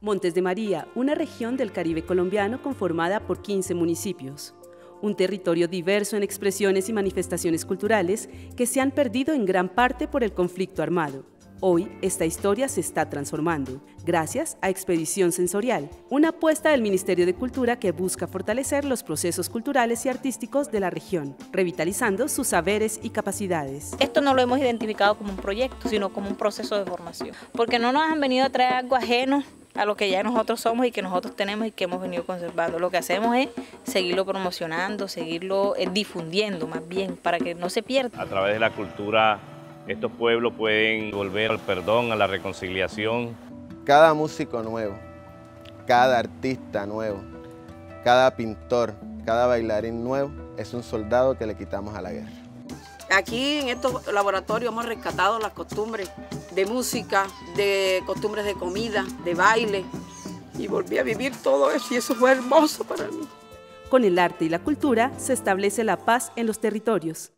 Montes de María, una región del Caribe colombiano conformada por 15 municipios. Un territorio diverso en expresiones y manifestaciones culturales que se han perdido en gran parte por el conflicto armado. Hoy, esta historia se está transformando, gracias a Expedición Sensorial, una apuesta del Ministerio de Cultura que busca fortalecer los procesos culturales y artísticos de la región, revitalizando sus saberes y capacidades. Esto no lo hemos identificado como un proyecto, sino como un proceso de formación, porque no nos han venido a traer algo ajeno a lo que ya nosotros somos y que nosotros tenemos y que hemos venido conservando. Lo que hacemos es seguirlo promocionando, seguirlo eh, difundiendo más bien, para que no se pierda. A través de la cultura, estos pueblos pueden volver al perdón, a la reconciliación. Cada músico nuevo, cada artista nuevo, cada pintor, cada bailarín nuevo es un soldado que le quitamos a la guerra. Aquí en estos laboratorios hemos rescatado las costumbres de música, de costumbres de comida, de baile. Y volví a vivir todo eso y eso fue hermoso para mí. Con el arte y la cultura se establece la paz en los territorios.